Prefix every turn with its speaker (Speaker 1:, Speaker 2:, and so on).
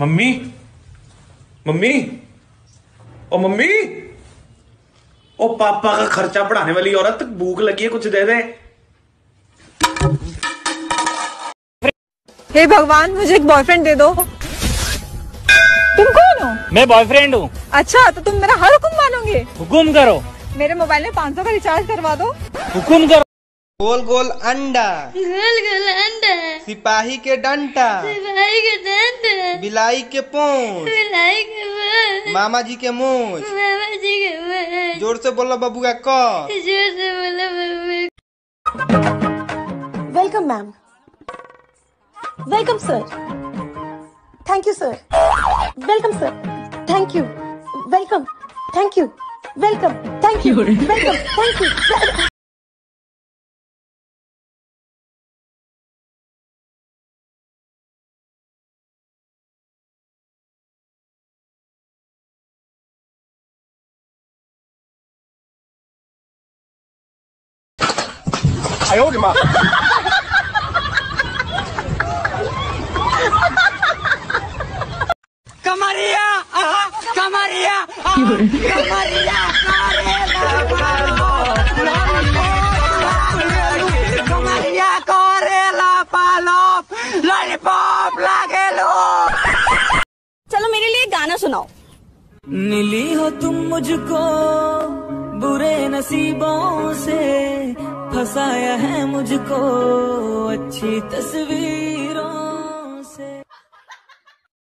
Speaker 1: Mummy? Mummy? ओ mummy? ओ पापा का खर्चा बढ़ाने वाली औरत भूख लगी है कुछ दे दे।
Speaker 2: हे भगवान मुझे एक बॉयफ्रेंड दे दो। तुम कौन हो?
Speaker 3: मैं बॉयफ्रेंड हूँ।
Speaker 2: अच्छा तो तुम मेरा हर हुक्म मानोगे?
Speaker 3: हुक्म करो।
Speaker 2: मेरे मोबाइल में 500 का रिचार्ज करवा दो।
Speaker 3: हुक्म करो।
Speaker 4: गोल गोल अंडा।
Speaker 5: गोल गोल अंडा
Speaker 4: सिपाही के डंटा
Speaker 5: सिपाही के दंड
Speaker 4: बिलाई के पोंछ
Speaker 5: बिलाई के मुँह
Speaker 4: मामा जी के मूछ।
Speaker 5: मामा जी के मुँह
Speaker 4: ज़ोर से बोलो बबुआ क
Speaker 5: ज़ोर से बोलो mummy
Speaker 6: welcome ma'am. Welcome sir. Thank you sir welcome sir. Thank you welcome. Thank you welcome. Thank you welcome. Thank you
Speaker 3: कमरिया कमरिया कमरिया कमरिया करेला पालो लॉलीपॉप लागेलो
Speaker 6: चलो मेरे लिए गाना सुनाओ।
Speaker 7: मिली हो तुम मुझको बुरे नसीबों से। फंसाया है मुझको अच्छी तस्वीर।